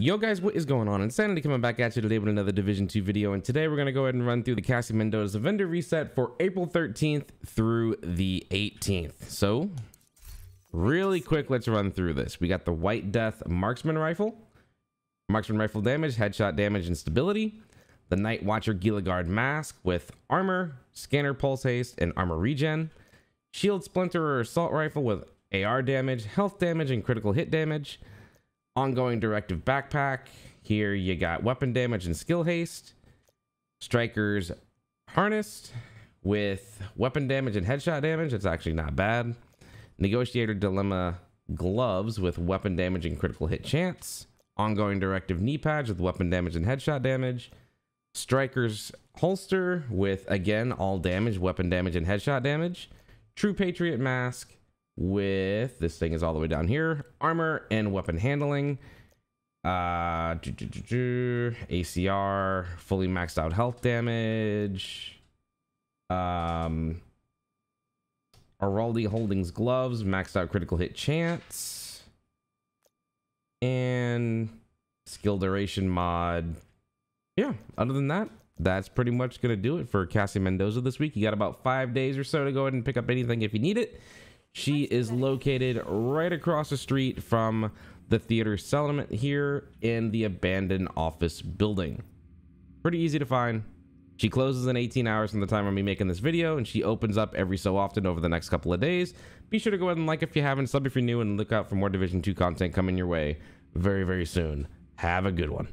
Yo guys, what is going on? Insanity coming back at you today with another Division 2 video, and today we're going to go ahead and run through the Cassie Mendoza vendor reset for April 13th through the 18th. So, really quick, let's run through this. We got the White Death Marksman Rifle, Marksman Rifle damage, headshot damage, and stability. The Night Watcher Gila Mask with armor, scanner pulse haste, and armor regen. Shield Splinter or Assault Rifle with AR damage, health damage, and critical hit damage ongoing directive backpack. Here you got weapon damage and skill haste. Strikers harnessed with weapon damage and headshot damage. It's actually not bad. Negotiator dilemma gloves with weapon damage and critical hit chance. Ongoing directive knee pads with weapon damage and headshot damage. Strikers holster with again all damage, weapon damage, and headshot damage. True Patriot mask with this thing is all the way down here armor and weapon handling uh acr fully maxed out health damage um Airaldi Holdings gloves, maxed out critical hit chance, and skill duration mod. Yeah, other than that, that's pretty much going to do it for Cassie Mendoza this week. You got about five days or so to go ahead and pick up anything if you need it. She is located right across the street from the theater settlement here in the abandoned office building. Pretty easy to find. She closes in 18 hours from the time of me making this video, and she opens up every so often over the next couple of days. Be sure to go ahead and like if you haven't, sub if you're new, and look out for more Division 2 content coming your way very, very soon. Have a good one.